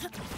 はい。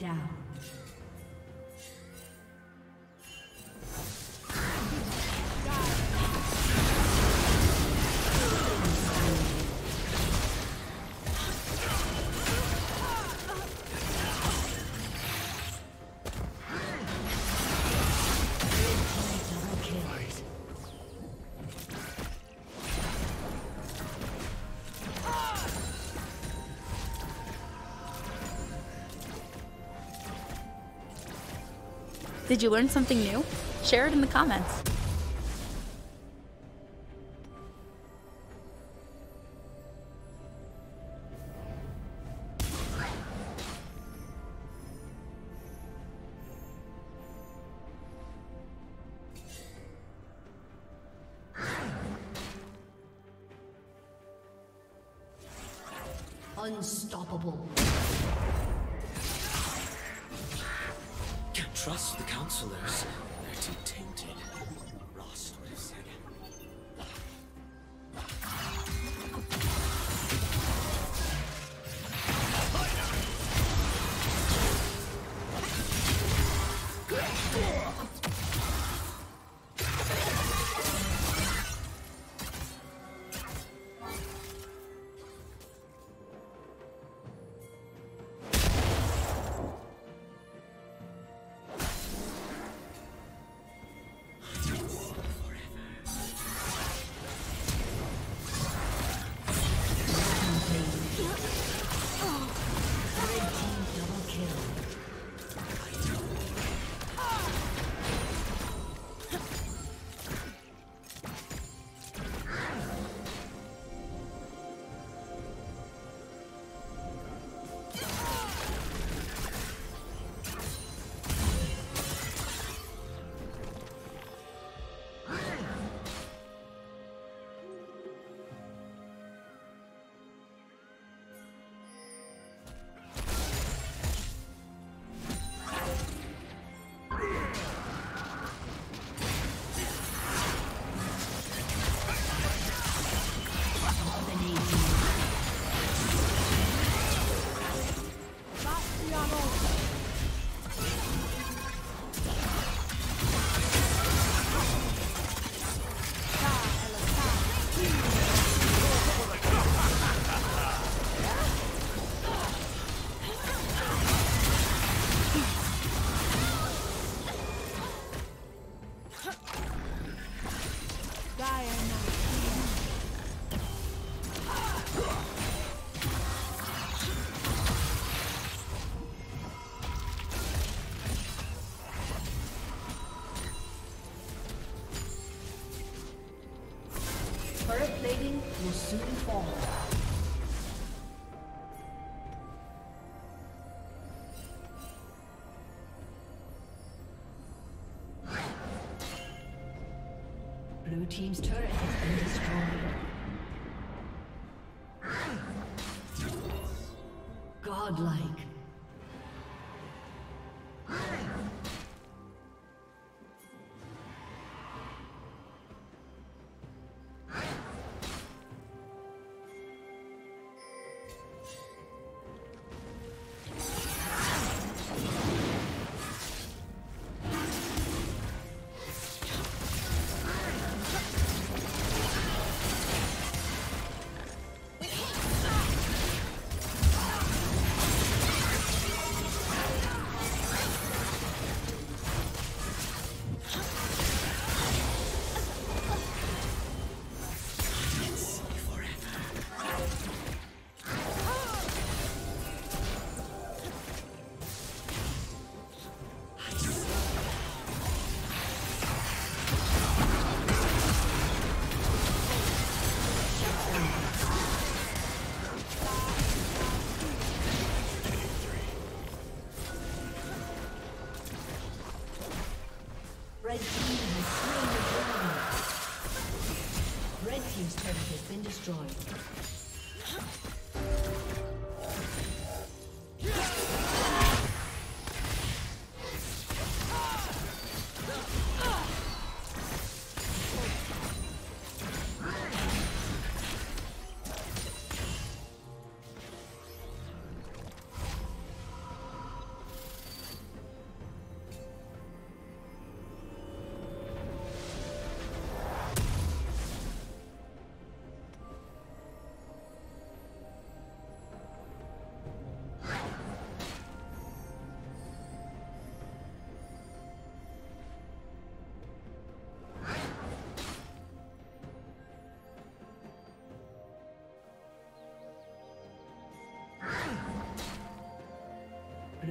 Down. Did you learn something new? Share it in the comments. Unstoppable. Trust the counselors. They're too tainted. plating will soon fall. Blue Team's turret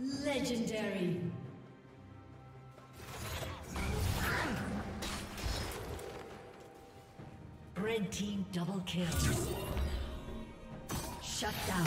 Legendary. Red team double kill. Shut down.